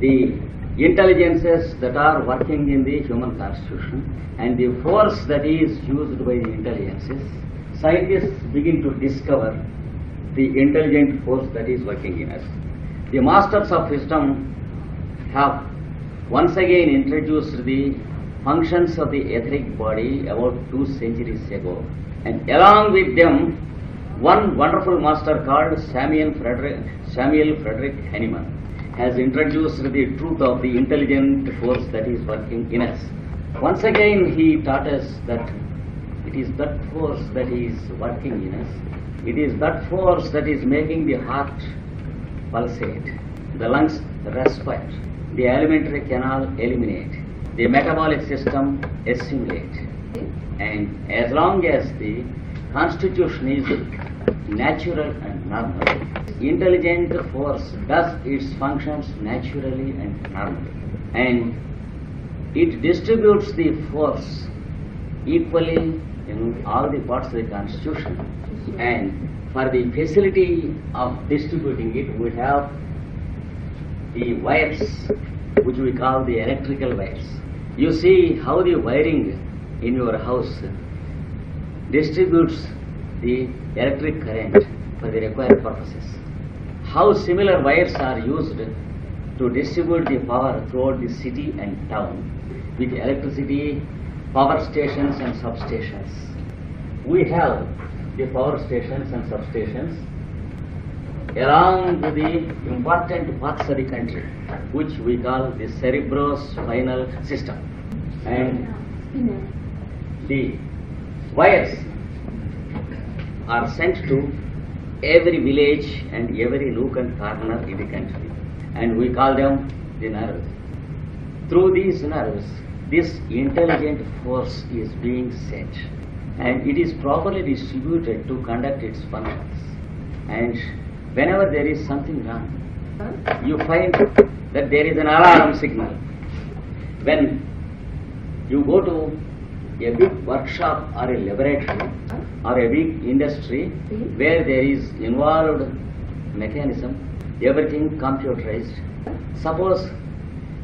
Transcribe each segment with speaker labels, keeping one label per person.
Speaker 1: the intelligences that are working in the human constitution and the force that is used by the intelligences, scientists begin to discover the intelligent force that is working in us. The masters of wisdom have once again introduced the functions of the etheric body about two centuries ago. And along with them, one wonderful master called Samuel Frederick, Samuel Frederick has introduced the truth of the intelligent force that is working in us. Once again, he taught us that it is that force that is working in us. It is that force that is making the heart pulsate, the lungs respire, the alimentary canal eliminate, the metabolic system assimilate. And as long as the constitution is natural and normal, intelligent force does its functions naturally and normally. And it distributes the force equally in all the parts of the constitution. And for the facility of distributing it, we have the wires, which we call the electrical wires. You see how the wiring in your house distributes the electric current for the required purposes. How similar wires are used to distribute the power throughout the city and town with electricity, power stations and substations. We have the power stations and substations along the important parts of the country, which we call the cerebrospinal system. And the wires are sent to every village and every nook and corner in the country. And we call them the nerves. Through these nerves, this intelligent force is being sent and it is properly distributed to conduct its functions. And whenever there is something wrong, you find that there is an alarm signal. When you go to a big workshop or a laboratory or a big industry where there is involved mechanism, everything computerized. Suppose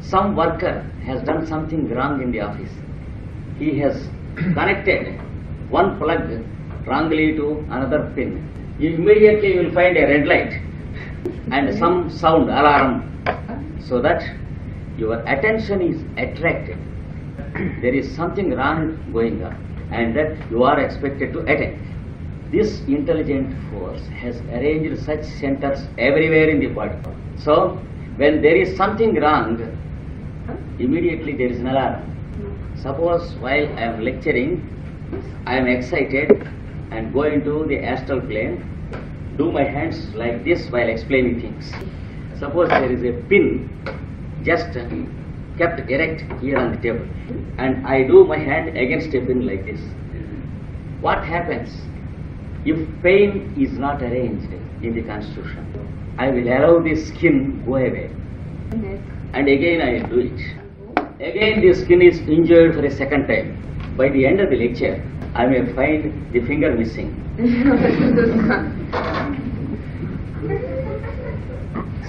Speaker 1: some worker has done something wrong in the office. He has connected one plug wrongly to another pin. Immediately you will find a red light and some sound alarm so that your attention is attracted. There is something wrong going on and that you are expected to attend. This intelligent force has arranged such centers everywhere in the body. So, when there is something wrong, immediately there is an alarm. Suppose while I am lecturing, I am excited and go into the astral plane, do my hands like this while explaining things. Suppose there is a pin just kept erect here on the table and I do my hand against a pin like this. What happens if pain is not arranged in the constitution? I will allow the skin go away and again I will do it. Again the skin is injured for a second time. By the end of the lecture, I may find the finger missing.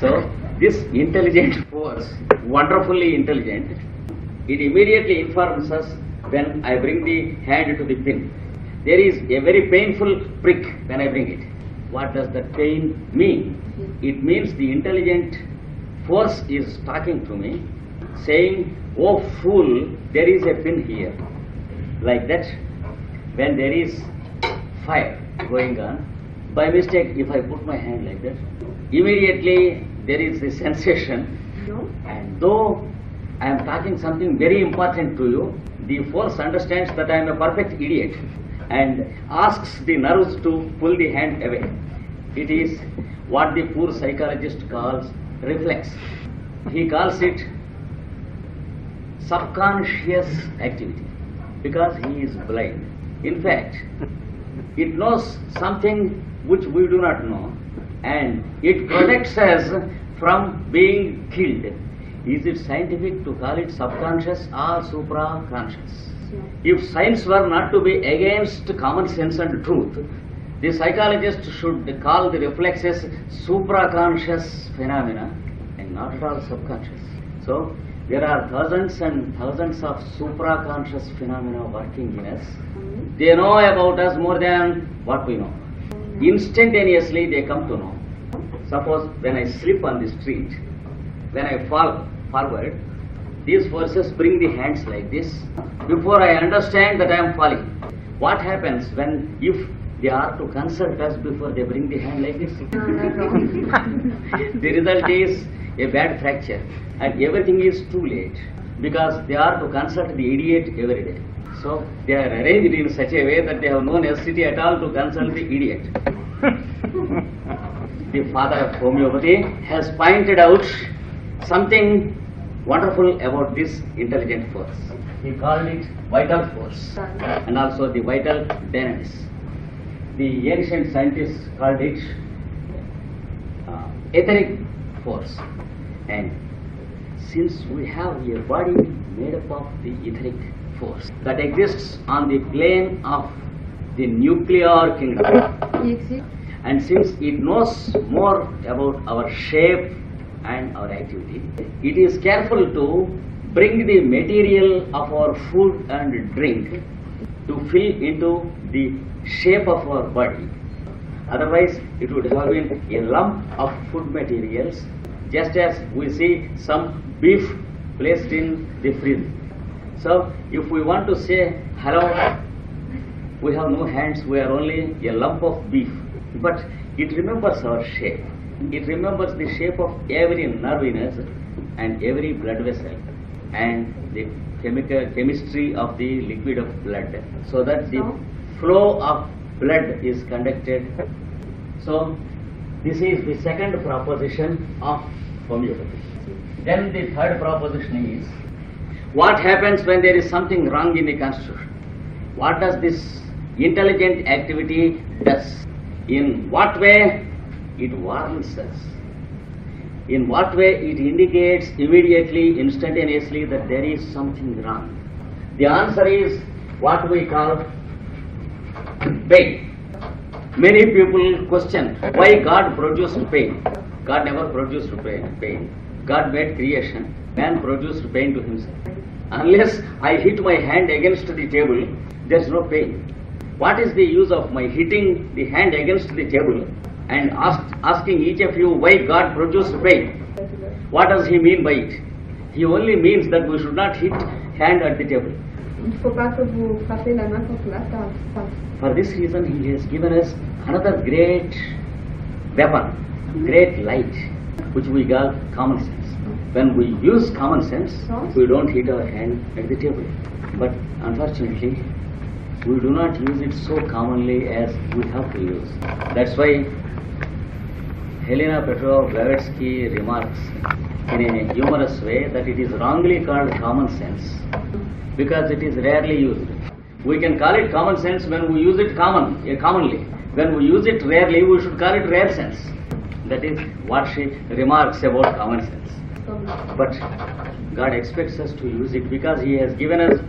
Speaker 1: So this intelligent force, wonderfully intelligent, it immediately informs us when I bring the hand to the pin. There is a very painful prick when I bring it. What does that pain mean? It means the intelligent force is talking to me, saying, Oh fool, there is a pin here. Like that, when there is fire going on, by mistake, if I put my hand like that, immediately there is a sensation and though I am talking something very important to you, the force understands that I am a perfect idiot and asks the nerves to pull the hand away. It is what the poor psychologist calls reflex. He calls it subconscious activity because he is blind. In fact, it knows something which we do not know and it protects us from being killed. Is it scientific to call it subconscious or supraconscious? If science were not to be against common sense and truth, the psychologist should call the reflexes supraconscious phenomena and not at all subconscious. So there are thousands and thousands of supraconscious phenomena working in us. Mm-hmm. They know about us more than what we know. Instantaneously they come to know. Suppose when I slip on the street, when I fall forward, these forces bring the hands like this. Before I understand that I am falling, what happens when if they are to consult us before they bring the hand like this? the result is a bad fracture and everything is too late because they are to consult the idiot every day. So they are arranged in such a way that they have no necessity at all to consult the idiot. the father of homeopathy has pointed out something wonderful about this intelligent force. He called it vital force and also the vital dynamics. The ancient scientists called it uh, etheric force. And since we have a body made up of the etheric force that exists on the plane of the nuclear kingdom, and since it knows more about our shape and our activity, it is careful to bring the material of our food and drink to fill into the shape of our body. Otherwise, it would have been a lump of food materials, just as we see some beef placed in the fridge. So, if we want to say hello, we have no hands, we are only a lump of beef. But it remembers our shape. It remembers the shape of every nerve in us and every blood vessel and the chemical chemistry of the liquid of blood so that the flow of blood is conducted. So this is the second proposition of homeopathy. Then the third proposition is what happens when there is something wrong in the constitution? What does this intelligent activity does? In what way it warns us? In what way it indicates immediately, instantaneously that there is something wrong? The answer is what we call pain. Many people question why God produced pain. God never produced pain. pain. God made creation. Man produced pain to himself. Unless I hit my hand against the table, there is no pain. What is the use of my hitting the hand against the table and ask, asking each of you why God produced pain? What does he mean by it? He only means that we should not hit hand at the table. For this reason, he has given us another great weapon, great light, which we call common sense. When we use common sense, we don't hit our hand at the table. But unfortunately, we do not use it so commonly as we have to use. That's why Helena Petrovna Blavatsky remarks in a humorous way that it is wrongly called common sense because it is rarely used. We can call it common sense when we use it common, eh, commonly. When we use it rarely, we should call it rare sense. That is what she remarks about common sense. But God expects us to use it because He has given us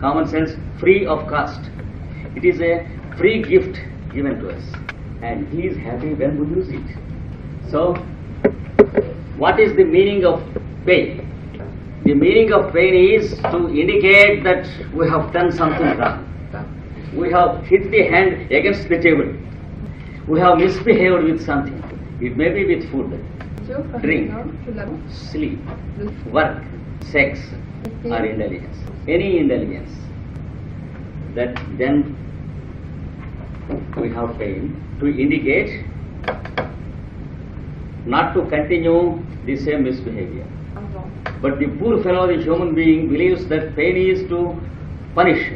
Speaker 1: common sense free of cost. It is a free gift given to us, and He is happy when we use it. So, what is the meaning of pain? The meaning of pain is to indicate that we have done something wrong. We have hit the hand against the table. We have misbehaved with something. It may be with food, Drink. sleep, work, sex, or intelligence. Any intelligence. That then we have pain to indicate not to continue the same misbehavior. But the poor fellow, the human being, believes that pain is to punish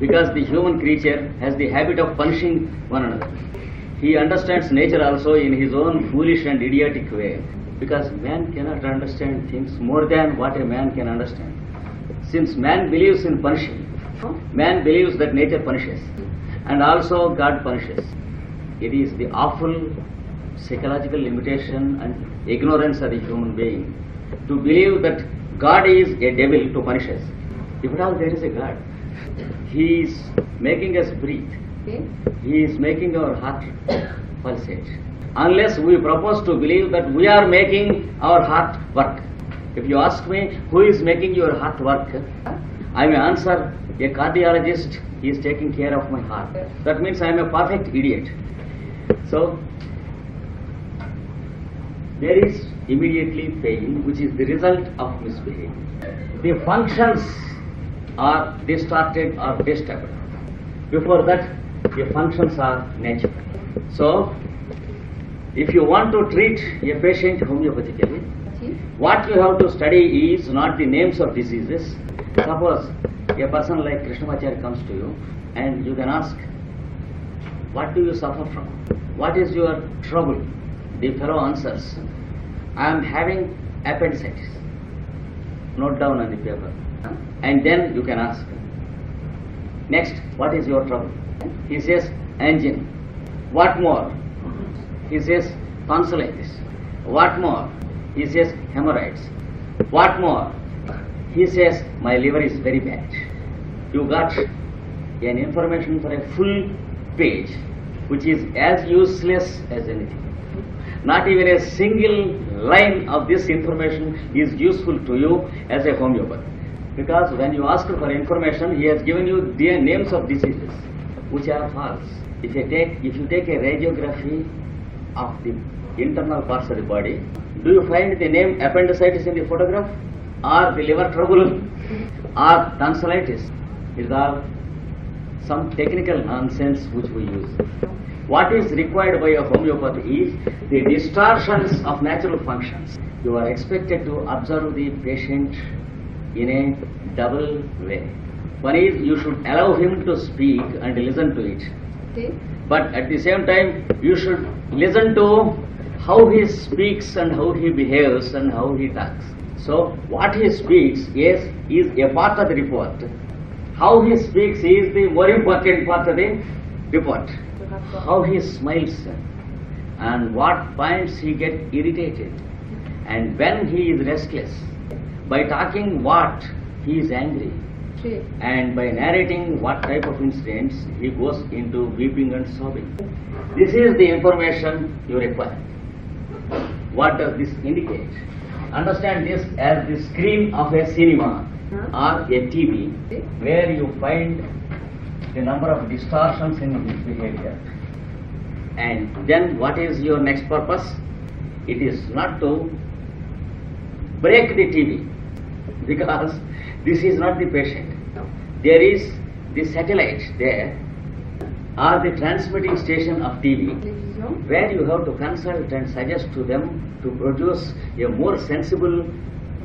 Speaker 1: because the human creature has the habit of punishing one another. He understands nature also in his own foolish and idiotic way because man cannot understand things more than what a man can understand. Since man believes in punishing, man believes that nature punishes and also God punishes. It is the awful psychological limitation and ignorance of the human being to believe that God is a devil to punish us. If at all there is a God, He is making us breathe. He is making our heart pulsate. unless we propose to believe that we are making our heart work. If you ask me who is making your heart work, I may answer a cardiologist he is taking care of my heart. That means I am a perfect idiot. So there is immediately pain which is the result of misbehavior. The functions are distorted or disturbed. Before that, the functions are natural. So, if you want to treat a patient homeopathically, what you have to study is not the names of diseases. Suppose a person like Krishnamacharya comes to you and you can ask, what do you suffer from? What is your trouble? The fellow answers, I am having appendicitis. Note down on the paper. And then you can ask, next, what is your trouble? He says, angina. What more? He says, tonsillitis. What more? He says, hemorrhoids. What more? He says, my liver is very bad. You got an information for a full page, which is as useless as anything. Not even a single line of this information is useful to you as a homeopath. Because when you ask for information, he has given you the names of diseases, which are false. If you take, if you take a radiography of the internal parts of the body, do you find the name appendicitis in the photograph? Or the liver trouble? Or tonsillitis? Is all some technical nonsense which we use. What is required by a homeopath is the distortions of natural functions. You are expected to observe the patient in a double way. One is you should allow him to speak and listen to it.
Speaker 2: Ji
Speaker 1: But at the same time, you should listen to how he speaks and how he behaves and how he talks. So, what he speaks is, is a part of the report. How he speaks is the more important part of the report. How he smiles and what points he gets irritated and when he is restless. By talking what he is angry and by narrating what type of incidents he goes into weeping and sobbing. This is the information you require. What does this indicate? Understand this as the screen of a cinema or a TV where you find the number of distortions in his behavior. And then what is your next purpose? It is not to break the TV because this is not the patient. There is the satellite there or the transmitting station of TV where you have to consult and suggest to them to produce a more sensible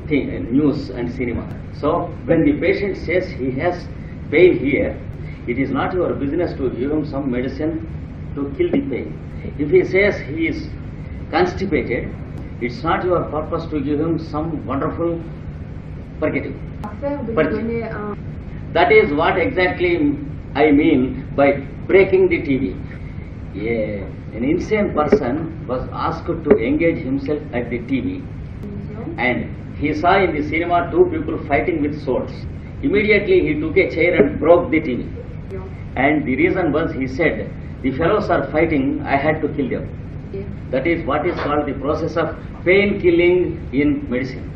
Speaker 1: thing, news and cinema. So when the patient says he has pain here, it is not your business to give him some medicine to kill the pain. If he says he is constipated, it's not your purpose to give him some wonderful purgative. But-
Speaker 2: donner
Speaker 1: That is what exactly I mean by breaking the TV. A, an insane person was asked to engage himself at the TV and he saw in the cinema two people fighting with swords. Immediately he took a chair and broke the TV. And the reason was he said, the fellows are fighting, I had to kill them. That is what is called the process of pain killing in medicine.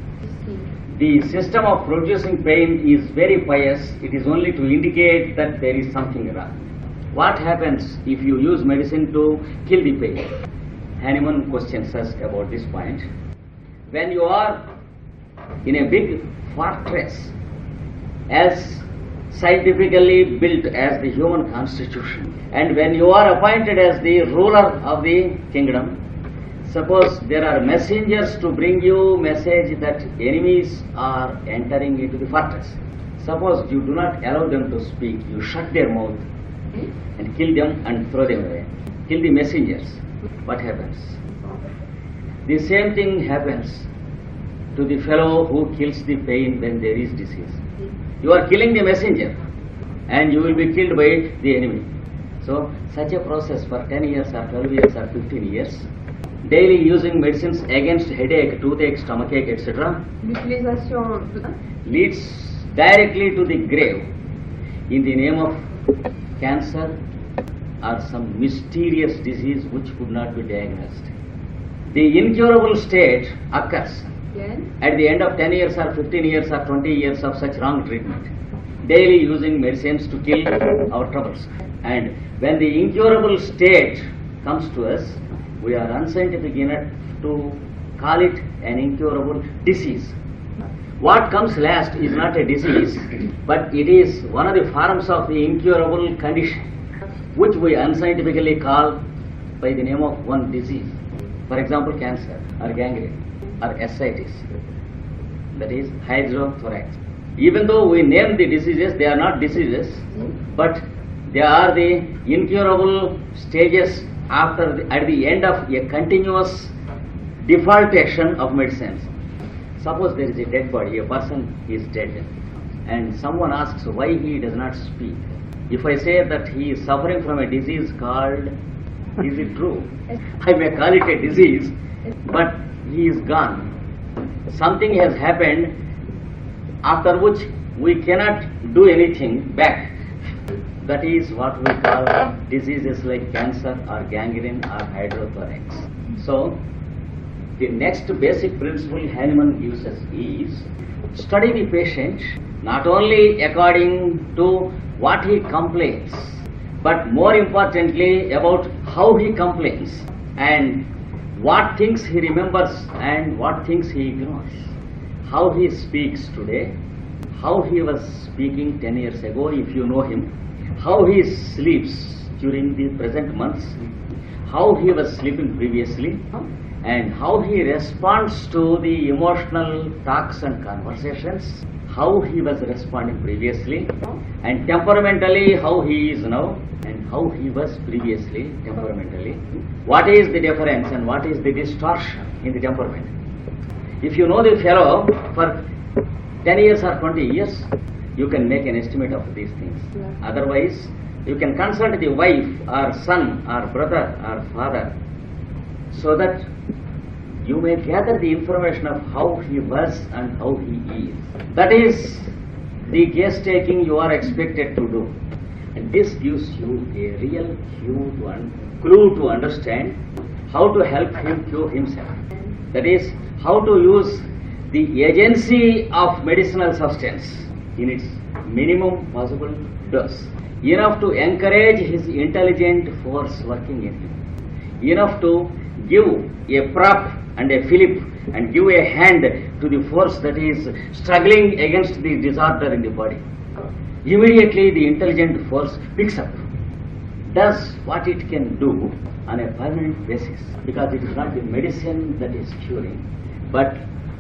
Speaker 1: The system of producing pain is very pious. It is only to indicate that there is something wrong. What happens if you use medicine to kill the pain? Hahnemann questions us about this point. When you are in a big fortress, as scientifically built as the human constitution, and when you are appointed as the ruler of the kingdom, Suppose there are messengers to bring you message that enemies are entering into the fortress. Suppose you do not allow them to speak, you shut their mouth
Speaker 2: hmm?
Speaker 1: and kill them and throw them away. Kill the messengers. What happens? The same thing happens to the fellow who kills the pain when there is disease. You are killing the messenger and you will be killed by the enemy. So, such a process for 10 years or 12 years or 15 years, daily using medicines against headache, toothache, stomachache, etc., leads directly to the grave in the name of cancer or some mysterious disease which could not be diagnosed. The incurable state occurs
Speaker 2: Yes.
Speaker 1: at the end of 10 years or 15 years or 20 years of such wrong treatment, daily using medicines to kill our troubles. And when the incurable state comes to us, we are unscientific enough to call it an incurable disease. What comes last is not a disease, but it is one of the forms of the incurable condition, which we unscientifically call by the name of one disease. For example, cancer or gangrene or ascites, that is hydrothorax. Even though we name the diseases, they are not diseases, but they are the incurable stages after the, at the end of a continuous defaultation of medicines. Suppose there is a dead body, a person is dead, and someone asks why he does not speak. If I say that he is suffering from a disease called, is it true? I may call it a disease, but he is gone. Something has happened after which we cannot do anything back. That is what we call diseases like cancer or gangrene or hydrothorax. So, the next basic principle Hahnemann gives us is study the patient not only according to what he complains, but more importantly about how he complains and what things he remembers and what things he ignores. How he speaks today, how he was speaking 10 years ago, if you know him, how he sleeps during the present months, how he was sleeping previously, and how he responds to the emotional talks and conversations, how he was responding previously, and temperamentally how he is now, and how he was previously temperamentally. What is the difference and what is the distortion in the temperament? If you know the fellow for 10 years or 20 years, you can make an estimate of these things.
Speaker 2: Yeah.
Speaker 1: Otherwise, you can consult the wife or son or brother or father so that you may gather the information of how he was and how he is. That is the guess taking you are expected to do. And this gives you a real clue to, un- clue to understand how to help him cure himself. That is, how to use the agency of medicinal substance in its minimum possible dose. Enough to encourage his intelligent force working in him. Enough to give a prop and a fillip and give a hand to the force that is struggling against the disorder in the body. Immediately the intelligent force picks up, does what it can do on a permanent basis because it is not the medicine that is curing, but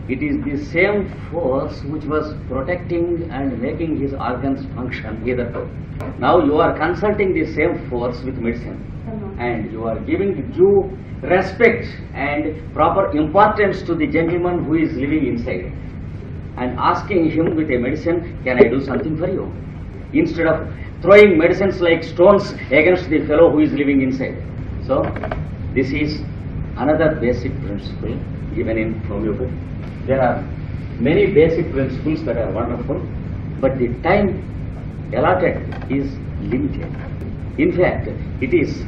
Speaker 1: it is the same force which was protecting and making his organs function hitherto. Now you are consulting the same force with medicine uh-huh. and you are giving due respect and proper importance to the gentleman who is living inside and asking him with a medicine, can I do something for you? Instead of throwing medicines like stones against the fellow who is living inside. So, this is another basic principle given in homeopathy. There are many basic principles that are wonderful, but the time allotted is limited. In fact, it is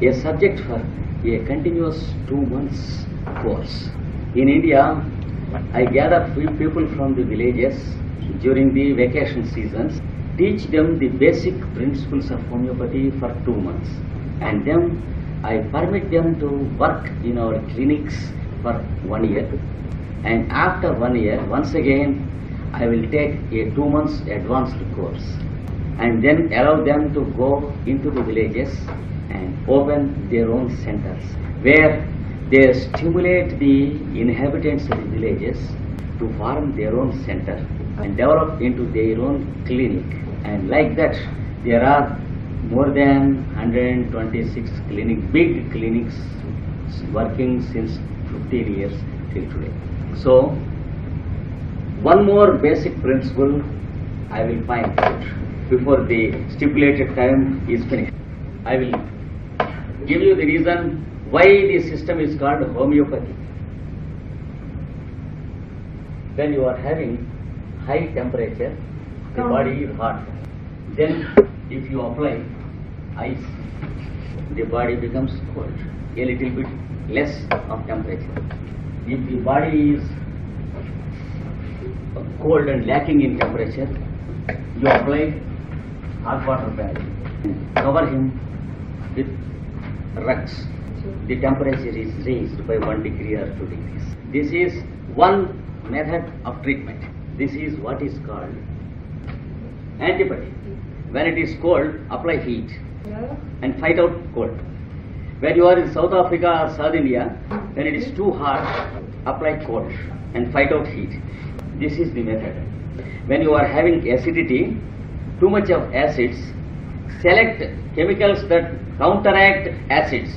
Speaker 1: a subject for a continuous two months course. In India, I gather few people from the villages during the vacation seasons, teach them the basic principles of homeopathy for two months, and then I permit them to work in our clinics for one year. And after one year, once again, I will take a two months advanced course and then allow them to go into the villages and open their own centers where they stimulate the inhabitants of the villages to form their own center and develop into their own clinic. And like that, there are more than 126 clinic, big clinics working since 15 years till today. So, one more basic principle I will find out before the stipulated time is finished. I will give you the reason why the system is called homeopathy. When you are having high temperature, the body is hot. Then if you apply ice, the body becomes cold, a little bit less of temperature. If the body is cold and lacking in temperature, you apply hot water bag, cover him with rugs. The temperature is raised by one degree or two degrees. This is one method of treatment. This is what is called antipathy. When it is cold, apply heat and fight out cold. When you are in South Africa or South India, when it is too hot, apply cold and fight out heat. This is the method. When you are having acidity, too much of acids, select chemicals that counteract acids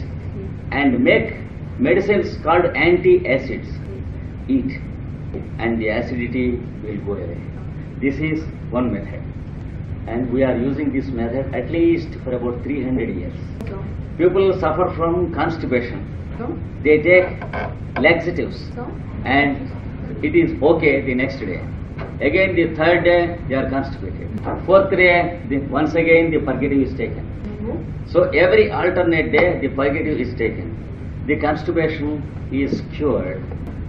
Speaker 1: and make medicines called anti-acids. Eat and the acidity will go away. This is one method and we are using this method at least for about 300 years. People suffer from constipation.
Speaker 2: So.
Speaker 1: They take laxatives
Speaker 2: So.
Speaker 1: and it is okay the next day. Again the third day they are constipated. Fourth day the, once again the purgative is taken.
Speaker 2: Mhm.
Speaker 1: So every alternate day the purgative is taken. The constipation is cured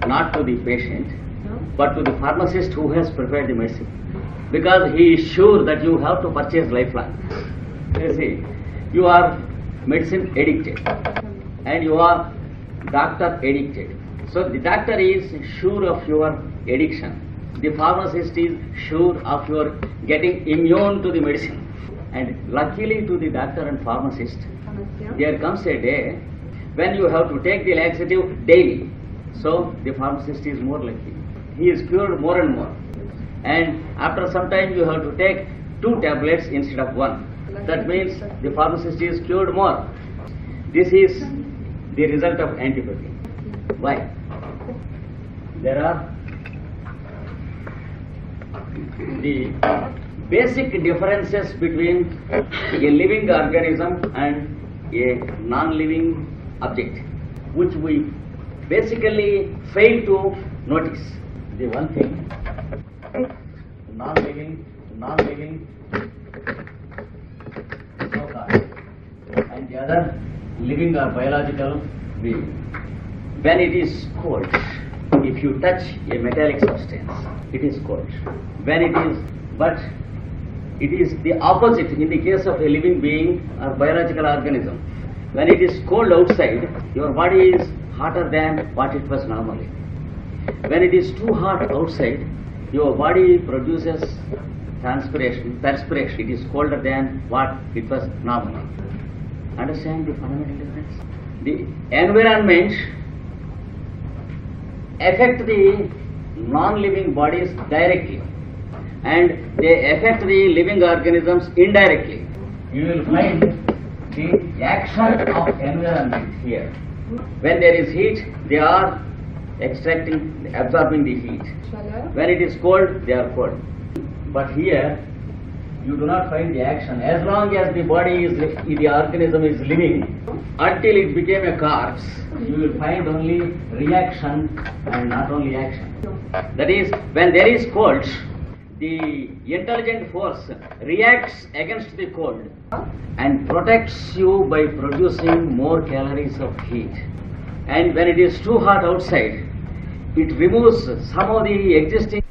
Speaker 1: not to the patient
Speaker 2: So.
Speaker 1: but to the pharmacist who has prepared the medicine because he is sure that you have to purchase lifelong. You see, you are medicine addicted and you are doctor addicted. So the doctor is sure of your addiction. The pharmacist is sure of your getting immune to the medicine. And luckily to the doctor and pharmacist, there comes a day when you have to take the laxative daily. So the pharmacist is more lucky. He is cured more and more. And after some time you have to take two tablets instead of one. That means the pharmacist is cured more. This is the result of antipathy. Why? There are the basic differences between a living organism and a non-living object, which we basically fail to notice. The one thing, non-living, non-living, so-called, and the other living or biological being. When it is cold, if you touch a metallic substance, it is cold. When it is, but it is the opposite in the case of a living being or biological organism. When it is cold outside, your body is hotter than what it was normally. When it is too hot outside, your body produces transpiration, perspiration. It is colder than what it was normally. Understand the fundamental difference? The environment affect the non-living bodies directly and they affect the living organisms indirectly. You will find the action of environment here. When there is heat, they are extracting, absorbing the heat. When it is cold, they are cold. But here, you do not find the action. As long as the body is, the organism is living, until it became a corpse, you will find only reaction and not only action. That is, when there is cold, the intelligent force reacts against the cold and protects you by producing more calories of heat. And when it is too hot outside, it removes some of the existing